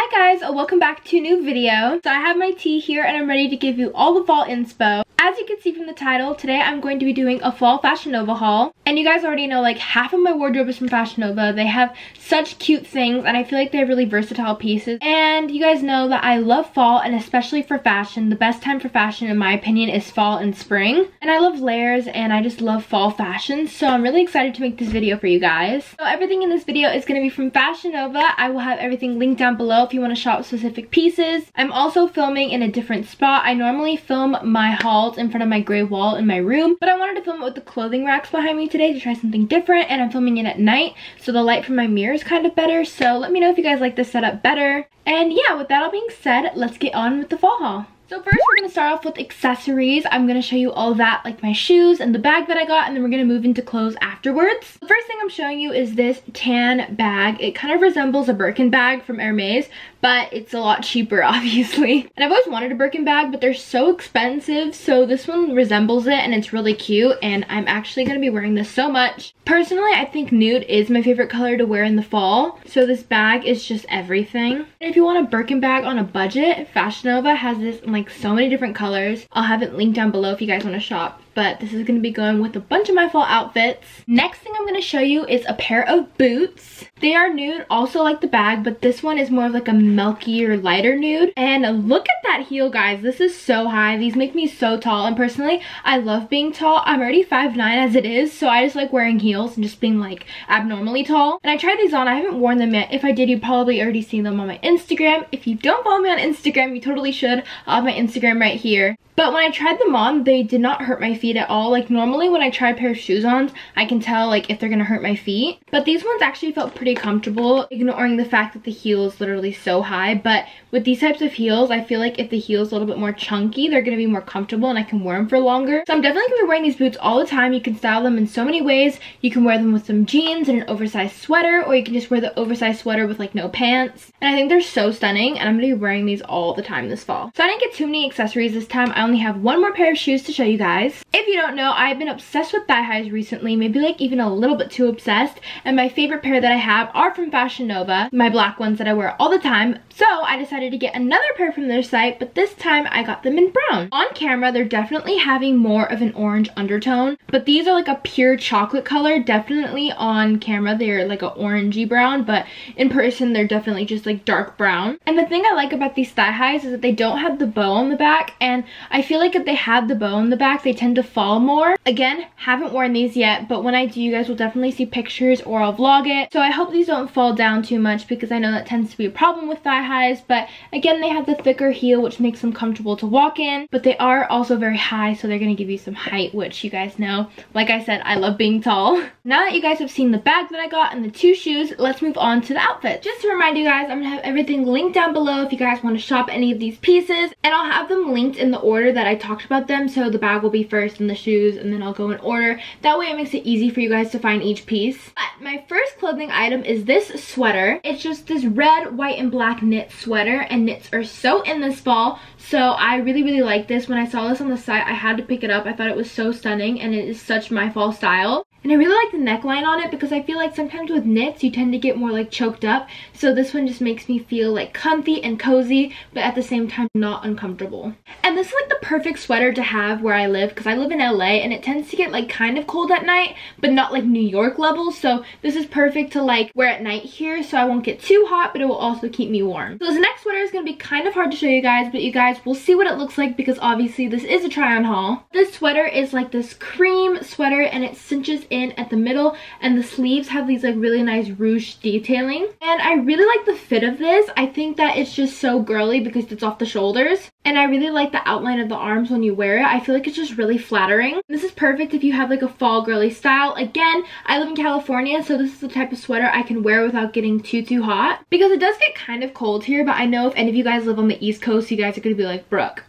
Hi guys, welcome back to a new video. So I have my tea here and I'm ready to give you all the fall inspo. As you can see from the title, today I'm going to be doing a fall Fashion Nova haul. And you guys already know like half of my wardrobe is from Fashion Nova. They have such cute things and I feel like they have really versatile pieces. And you guys know that I love fall and especially for fashion. The best time for fashion in my opinion is fall and spring. And I love layers and I just love fall fashion. So I'm really excited to make this video for you guys. So everything in this video is going to be from Fashion Nova. I will have everything linked down below if you want to shop specific pieces. I'm also filming in a different spot. I normally film my haul in front of my gray wall in my room. But I wanted to film it with the clothing racks behind me today to try something different. And I'm filming it at night. So the light from my mirror is kind of better. So let me know if you guys like this setup better. And yeah, with that all being said, let's get on with the fall haul. So first we're going to start off with accessories. I'm going to show you all that, like my shoes and the bag that I got, and then we're going to move into clothes afterwards. The first thing I'm showing you is this tan bag. It kind of resembles a Birkin bag from Hermes, but it's a lot cheaper obviously. And I've always wanted a Birkin bag, but they're so expensive, so this one resembles it and it's really cute, and I'm actually to be wearing this so much. Personally, I think nude is my favorite color to wear in the fall, so this bag is just everything. And if you want a Birkin bag on a budget, Fashion Nova has this in like so many different colors. I'll have it linked down below if you guys want to shop but this is to be going with a bunch of my fall outfits. Next thing I'm to show you is a pair of boots. They are nude, also like the bag, but this one is more of like a milkier, lighter nude. And look at that heel, guys. This is so high. These make me so tall, and personally, I love being tall. I'm already 5'9 as it is, so I just like wearing heels and just being like abnormally tall. And I tried these on. I haven't worn them yet. If I did, you probably already seen them on my Instagram. If you don't follow me on Instagram, you totally should. I'll have my Instagram right here. But when I tried them on, they did not hurt my feet at all. Like normally when I try a pair of shoes on, I can tell like if they're gonna hurt my feet. But these ones actually felt pretty comfortable, ignoring the fact that the heel is literally so high. But with these types of heels, I feel like if the heel is a little bit more chunky, they're gonna be more comfortable and I can wear them for longer. So I'm definitely gonna be wearing these boots all the time. You can style them in so many ways. You can wear them with some jeans and an oversized sweater, or you can just wear the oversized sweater with like no pants. And I think they're so stunning and I'm gonna be wearing these all the time this fall. So I didn't get too many accessories this time. I only have one more pair of shoes to show you guys. If you don't know, I've been obsessed with thigh highs recently, maybe like even a little bit too obsessed. And my favorite pair that I have are from Fashion Nova, my black ones that I wear all the time. So I decided to get another pair from their site, but this time I got them in brown. On camera, they're definitely having more of an orange undertone, but these are like a pure chocolate color. Definitely on camera, they're like an orangey brown, but in person, they're definitely just like dark brown. And the thing I like about these thigh highs is that they don't have the bow on the back, and I feel like if they have the bow in the back, they tend to fall more. Again, haven't worn these yet, but when I do, you guys will definitely see pictures or I'll vlog it. So I hope these don't fall down too much because I know that tends to be a problem with thigh highs. But again, they have the thicker heel, which makes them comfortable to walk in. But they are also very high, so they're going to give you some height, which you guys know. Like I said, I love being tall. Now that you guys have seen the bag that I got and the two shoes, let's move on to the outfit. Just to remind you guys, I'm going to have everything linked down below if you guys want to shop any of these pieces. And I'll have them linked in the order that I talked about them. So the bag will be first and the shoes and then I'll go in order. That way it makes it easy for you guys to find each piece. But my first clothing item is this sweater. It's just this red, white, and black knit sweater and knits are so in this fall. So I really, really like this. When I saw this on the site, I had to pick it up. I thought it was so stunning and it is such my fall style. And I really like the neckline on it because I feel like sometimes with knits you tend to get more like choked up. So this one just makes me feel like comfy and cozy but at the same time not uncomfortable. And this is like the perfect sweater to have where I live because I live in LA and it tends to get like kind of cold at night but not like New York levels. So this is perfect to like wear at night here so I won't get too hot but it will also keep me warm. So this next sweater is going to be kind of hard to show you guys but you guys will see what it looks like because obviously this is a try on haul. This sweater is like this cream sweater and it cinches in at the middle and the sleeves have these like really nice ruche detailing. And I really like the fit of this. I think that it's just so girly because it's off the shoulders. And I really like the outline of the arms when you wear it. I feel like it's just really flattering. This is perfect if you have like a fall girly style. Again I live in California so this is the type of sweater I can wear without getting too too hot. Because it does get kind of cold here but I know if any of you guys live on the east coast you guys are gonna be like Brooke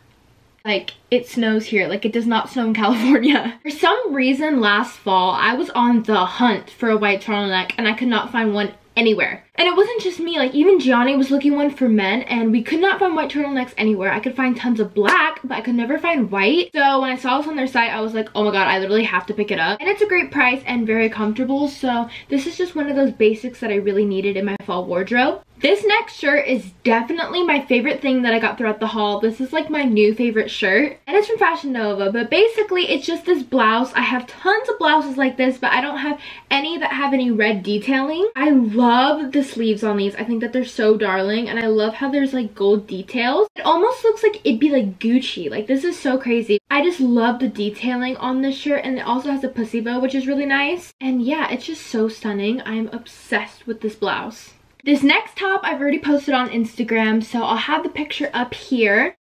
like it snows here. Like it does not snow in california. For some reason last fall i was on the hunt for a white turtleneck and i could not find one anywhere. And it wasn't just me. Like even gianni was looking one for men and we could not find white turtlenecks anywhere. I could find tons of black but i could never find white. So when i saw this on their site i was like oh my god i literally have to pick it up. And it's a great price and very comfortable. So this is just one of those basics that i really needed in my fall wardrobe This next shirt is definitely my favorite thing that I got throughout the haul. This is like my new favorite shirt and it's from Fashion Nova but basically it's just this blouse. I have tons of blouses like this but I don't have any that have any red detailing. I love the sleeves on these. I think that they're so darling and I love how there's like gold details. It almost looks like it'd be like Gucci. Like this is so crazy. I just love the detailing on this shirt and it also has a pussy bow which is really nice. And yeah, it's just so stunning. I'm obsessed with this blouse. This next top I've already posted on Instagram, so I'll have the picture up here.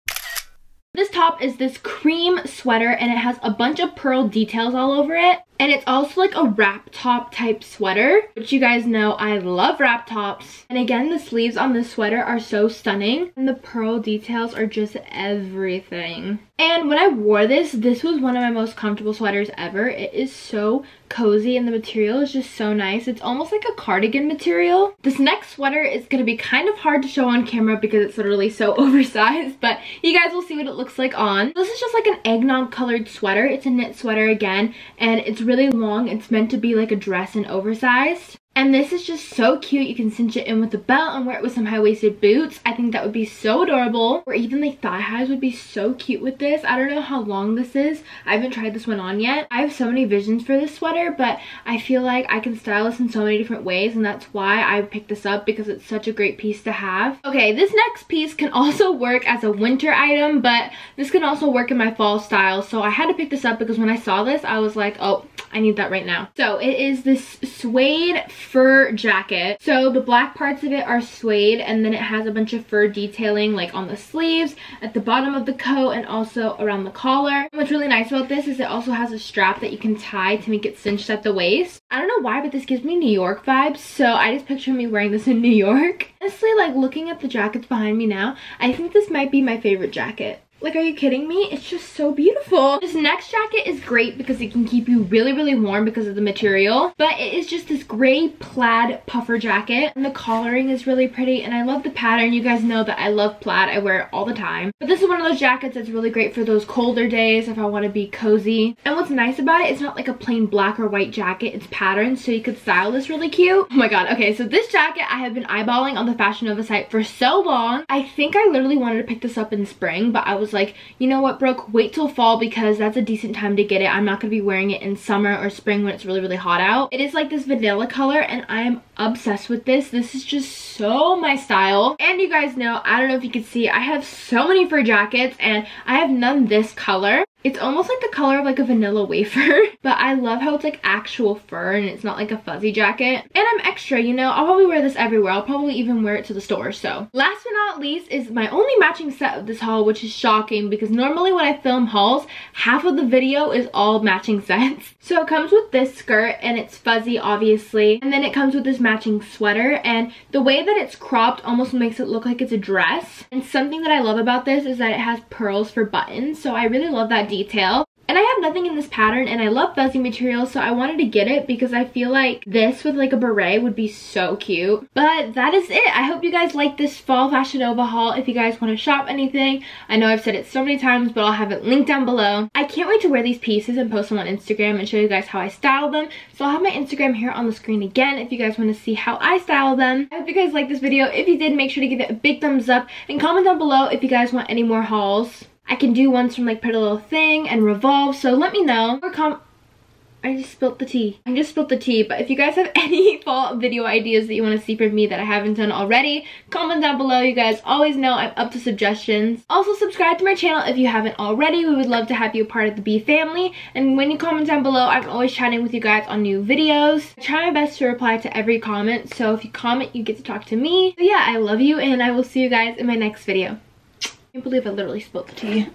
This top is this cream sweater and it has a bunch of pearl details all over it. And it's also like a wrap top type sweater, which you guys know I love wrap tops. And again, the sleeves on this sweater are so stunning. And the pearl details are just everything. And when I wore this, this was one of my most comfortable sweaters ever. It is so cozy and the material is just so nice. It's almost like a cardigan material. This next sweater is going to be kind of hard to show on camera because it's literally so oversized, but you guys will see what it looks like on. This is just like an eggnog colored sweater. It's a knit sweater again, and it's really long. It's meant to be like a dress and oversized. And this is just so cute. You can cinch it in with a belt and wear it with some high-waisted boots. I think that would be so adorable. Or even like thigh highs would be so cute with this. I don't know how long this is. I haven't tried this one on yet. I have so many visions for this sweater, but I feel like I can style this in so many different ways and that's why I picked this up because it's such a great piece to have. Okay, this next piece can also work as a winter item, but this can also work in my fall style. So I had to pick this up because when I saw this, I was like, oh, I need that right now. So it is this suede fur jacket. So the black parts of it are suede and then it has a bunch of fur detailing like on the sleeves, at the bottom of the coat, and also around the collar. What's really nice about this is it also has a strap that you can tie to make it cinched at the waist. I don't know why, but this gives me New York vibes. So I just picture me wearing this in New York. Honestly, like looking at the jackets behind me now, I think this might be my favorite jacket. Like, are you kidding me? It's just so beautiful. This next jacket is great because it can keep you really, really warm because of the material. But it is just this gray plaid puffer jacket. And the collaring is really pretty. And I love the pattern. You guys know that I love plaid. I wear it all the time. But this is one of those jackets that's really great for those colder days if I want to be cozy. And what's nice about it, it's not like a plain black or white jacket. It's patterned so you could style this really cute. Oh my god. Okay, so this jacket I have been eyeballing on the Fashion Nova site for so long. I think I literally wanted to pick this up in spring, but I was like, you know what, Brooke, wait till fall because that's a decent time to get it. I'm not going to be wearing it in summer or spring when it's really, really hot out. It is like this vanilla color and I am obsessed with this. This is just so my style. And you guys know, I don't know if you can see, I have so many fur jackets and I have none this color. It's almost like the color of like a vanilla wafer, but I love how it's like actual fur and it's not like a fuzzy jacket. And I'm extra, you know, I'll probably wear this everywhere. I'll probably even wear it to the store, so. Last but not least is my only matching set of this haul, which is shocking because normally when I film hauls, half of the video is all matching sets. So it comes with this skirt and it's fuzzy, obviously. And then it comes with this matching sweater and the way that it's cropped almost makes it look like it's a dress. And something that I love about this is that it has pearls for buttons, so I really love that detail. And I have nothing in this pattern and I love fuzzy material so I wanted to get it because I feel like this with like a beret would be so cute. But that is it. I hope you guys like this fall Fashion Nova haul. If you guys want to shop anything, I know I've said it so many times but I'll have it linked down below. I can't wait to wear these pieces and post them on Instagram and show you guys how I style them. So I'll have my Instagram here on the screen again if you guys want to see how I style them. I hope you guys liked this video. If you did, make sure to give it a big thumbs up and comment down below if you guys want any more hauls. I can do ones from like Pretty Little Thing and Revolve, so let me know. Or com I just spilled the tea. I just spilled the tea, but if you guys have any fall video ideas that you want to see from me that I haven't done already, comment down below. You guys always know I'm up to suggestions. Also, subscribe to my channel if you haven't already. We would love to have you a part of the bee family. And when you comment down below, I'm always chatting with you guys on new videos. I try my best to reply to every comment, so if you comment, you get to talk to me. So yeah, I love you, and I will see you guys in my next video can't believe I literally spilled the tea.